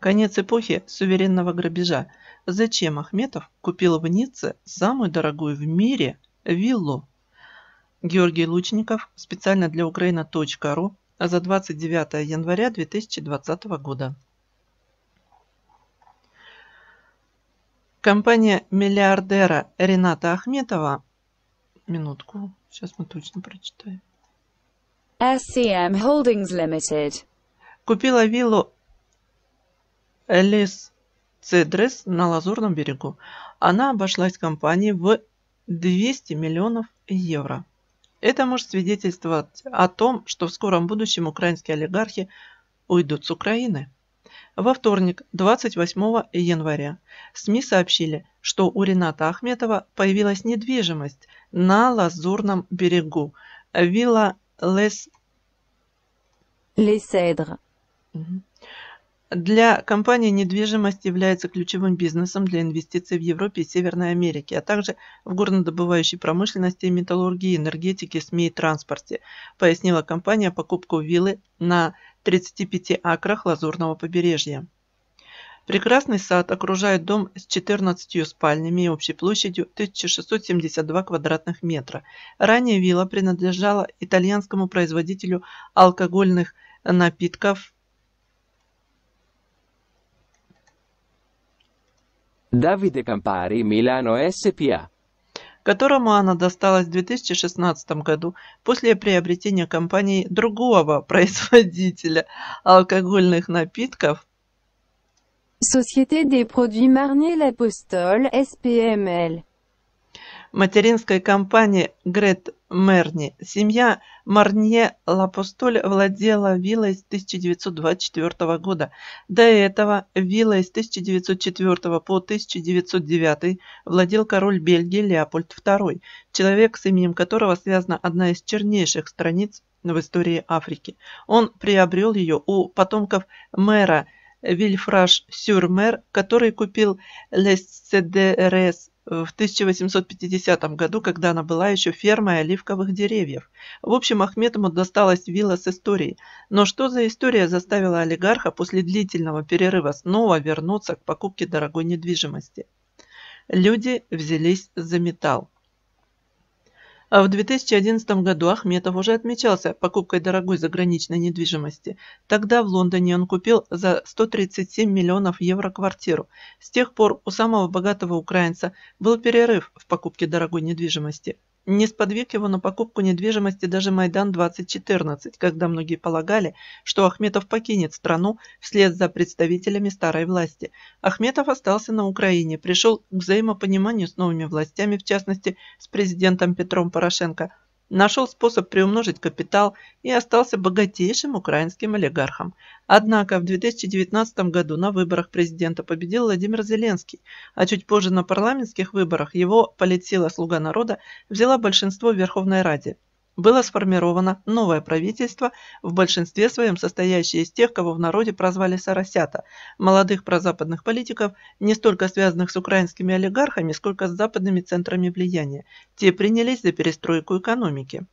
Конец эпохи суверенного грабежа. Зачем Ахметов купил в Ницце самую дорогую в мире виллу? Георгий Лучников специально для Украина.ру за 29 января 2020 года. Компания миллиардера Рената Ахметова Минутку, сейчас мы точно прочитаем. SCM Holdings Limited Купила виллу Лес Цедрес на Лазурном берегу. Она обошлась компании в 200 миллионов евро. Это может свидетельствовать о том, что в скором будущем украинские олигархи уйдут с Украины. Во вторник, 28 января, СМИ сообщили, что у Рената Ахметова появилась недвижимость на Лазурном берегу. Вилла Лес... Les Для компании недвижимость является ключевым бизнесом для инвестиций в Европе и Северной Америке, а также в горнодобывающей промышленности, металлургии, энергетике, СМИ и транспорте, пояснила компания покупку виллы на 35 акрах Лазурного побережья. Прекрасный сад окружает дом с 14 спальнями и общей площадью 1672 квадратных метра. Ранее вилла принадлежала итальянскому производителю алкогольных напитков Davide Campari, Milano SPA. которому она досталась в 2016 году после приобретения компанией другого производителя алкогольных напитков Société des produits Marnier-l'Apostole SPML материнской компании Грет Мерни. Семья Марнье Лапостоль владела виллой с 1924 года. До этого виллой с 1904 по 1909 владел король Бельгии Леопольд II, человек с именем которого связана одна из чернейших страниц в истории Африки. Он приобрел ее у потомков мэра Вильфраш-Сюрмер, который купил Лес Седерес в 1850 году, когда она была еще фермой оливковых деревьев. В общем, Ахметову досталась вилла с историей. Но что за история заставила олигарха после длительного перерыва снова вернуться к покупке дорогой недвижимости? Люди взялись за металл. А в 2011 году Ахметов уже отмечался покупкой дорогой заграничной недвижимости. Тогда в Лондоне он купил за 137 миллионов евро квартиру. С тех пор у самого богатого украинца был перерыв в покупке дорогой недвижимости. Не сподвиг его на покупку недвижимости даже Майдан-2014, когда многие полагали, что Ахметов покинет страну вслед за представителями старой власти. Ахметов остался на Украине, пришел к взаимопониманию с новыми властями, в частности с президентом Петром Порошенко – нашел способ приумножить капитал и остался богатейшим украинским олигархом. Однако в 2019 году на выборах президента победил Владимир Зеленский, а чуть позже на парламентских выборах его политсила «Слуга народа» взяла большинство в Верховной Раде было сформировано новое правительство, в большинстве своем состоящее из тех, кого в народе прозвали «соросята», молодых прозападных политиков, не столько связанных с украинскими олигархами, сколько с западными центрами влияния. Те принялись за перестройку экономики.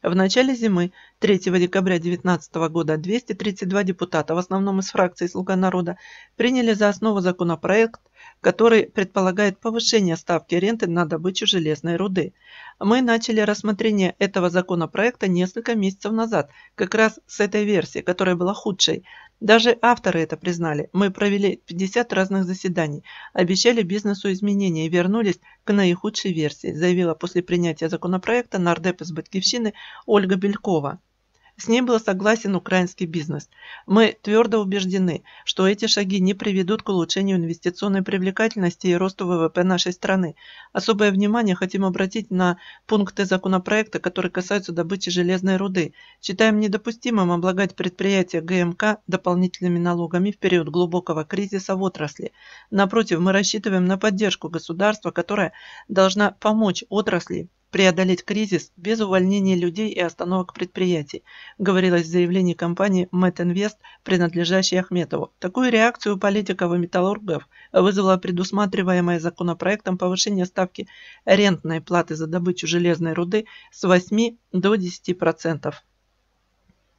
В начале зимы 3 декабря 2019 года 232 депутата, в основном из фракции «Слуга народа», приняли за основу законопроект, который предполагает повышение ставки ренты на добычу железной руды. Мы начали рассмотрение этого законопроекта несколько месяцев назад, как раз с этой версии, которая была худшей. Даже авторы это признали. Мы провели 50 разных заседаний, обещали бизнесу изменения и вернулись к наихудшей версии, заявила после принятия законопроекта нардеп из Батьковщины Ольга Белькова. С ней был согласен украинский бизнес. Мы твердо убеждены, что эти шаги не приведут к улучшению инвестиционной привлекательности и росту ВВП нашей страны. Особое внимание хотим обратить на пункты законопроекта, которые касаются добычи железной руды. Считаем недопустимым облагать предприятия ГМК дополнительными налогами в период глубокого кризиса в отрасли. Напротив, мы рассчитываем на поддержку государства, которая должна помочь отрасли преодолеть кризис без увольнения людей и остановок предприятий, говорилось в заявлении компании Мэтинвест, принадлежащей Ахметову. Такую реакцию политиков и металлургов вызвало предусматриваемое законопроектом повышение ставки рентной платы за добычу железной руды с 8 до 10%.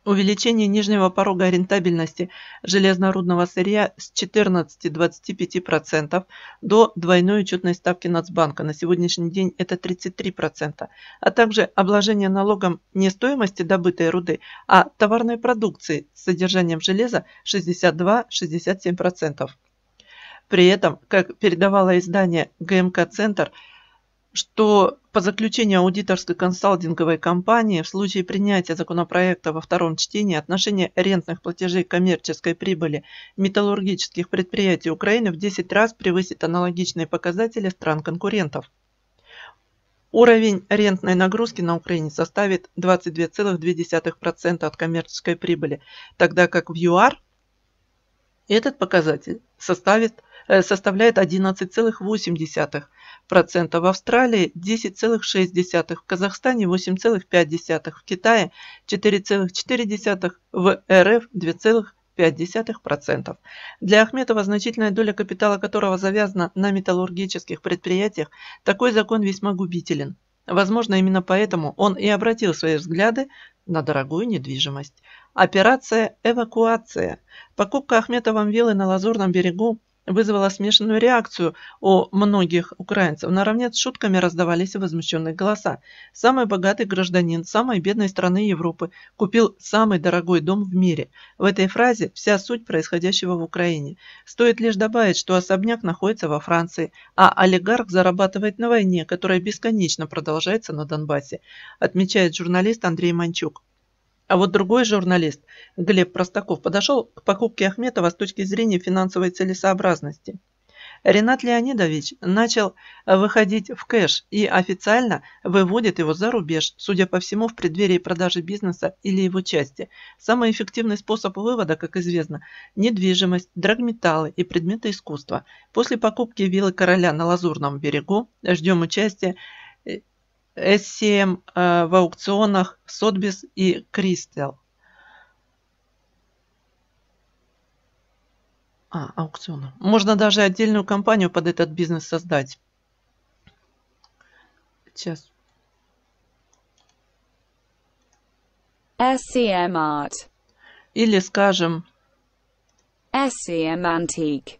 Увеличение нижнего порога рентабельности железнорудного сырья с 14-25% до двойной учетной ставки Нацбанка, на сегодняшний день это 33%, а также обложение налогом не стоимости добытой руды, а товарной продукции с содержанием железа 62-67%. При этом, как передавало издание ГМК-центр, что по заключению аудиторской консалтинговой компании в случае принятия законопроекта во втором чтении отношение рентных платежей коммерческой прибыли металлургических предприятий Украины в 10 раз превысит аналогичные показатели стран-конкурентов. Уровень рентной нагрузки на Украине составит 22,2% от коммерческой прибыли, тогда как в ЮАР этот показатель составит, э, составляет 11,8%, в Австралии 10,6%, в Казахстане 8,5%, в Китае 4,4%, в РФ 2,5%. Для Ахметова, значительная доля капитала которого завязана на металлургических предприятиях, такой закон весьма губителен. Возможно, именно поэтому он и обратил свои взгляды на дорогую недвижимость. Операция «Эвакуация». Покупка Ахметовым виллы на Лазурном берегу вызвала смешанную реакцию у многих украинцев. Наравне с шутками раздавались возмущенные голоса. Самый богатый гражданин самой бедной страны Европы купил самый дорогой дом в мире. В этой фразе вся суть происходящего в Украине. Стоит лишь добавить, что особняк находится во Франции, а олигарх зарабатывает на войне, которая бесконечно продолжается на Донбассе, отмечает журналист Андрей Манчук. А вот другой журналист, Глеб Простаков, подошел к покупке Ахметова с точки зрения финансовой целесообразности. Ренат Леонидович начал выходить в кэш и официально выводит его за рубеж, судя по всему, в преддверии продажи бизнеса или его части. Самый эффективный способ вывода, как известно, недвижимость, драгметаллы и предметы искусства. После покупки виллы короля на Лазурном берегу ждем участия S7 э, в аукционах Sotheby's и Crystal. А, аукционы. Можно даже отдельную компанию под этот бизнес создать. Сейчас. SCM Art. Или, скажем, SCM Antique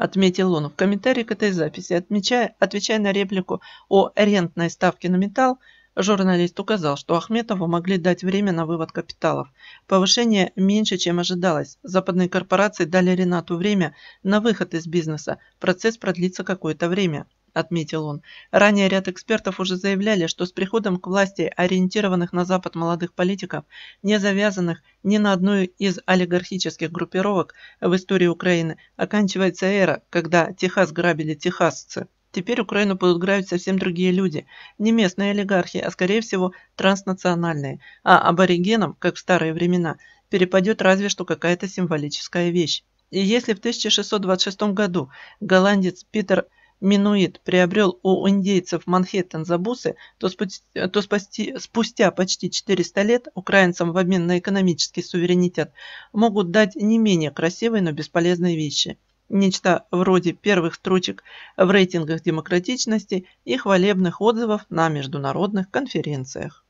отметил он в комментарии к этой записи. Отмечая, отвечая на реплику о рентной ставке на металл, журналист указал, что Ахметову могли дать время на вывод капиталов. Повышение меньше, чем ожидалось. Западные корпорации дали Ренату время на выход из бизнеса. Процесс продлится какое-то время отметил он. Ранее ряд экспертов уже заявляли, что с приходом к власти ориентированных на Запад молодых политиков, не завязанных ни на одну из олигархических группировок в истории Украины, оканчивается эра, когда Техас грабили техасцы. Теперь Украину будут грабить совсем другие люди. Не местные олигархи, а скорее всего транснациональные. А аборигенам, как в старые времена, перепадет разве что какая-то символическая вещь. И если в 1626 году голландец Питер Минуит приобрел у индейцев Манхэттен за бусы, то, спустя, то спасти, спустя почти 400 лет украинцам в обмен на экономический суверенитет могут дать не менее красивые, но бесполезные вещи. Нечто вроде первых строчек в рейтингах демократичности и хвалебных отзывов на международных конференциях.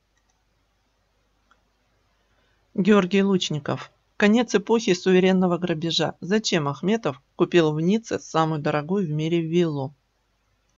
Георгий Лучников Конец эпохи суверенного грабежа. Зачем Ахметов купил в Ницце самую дорогую в мире виллу?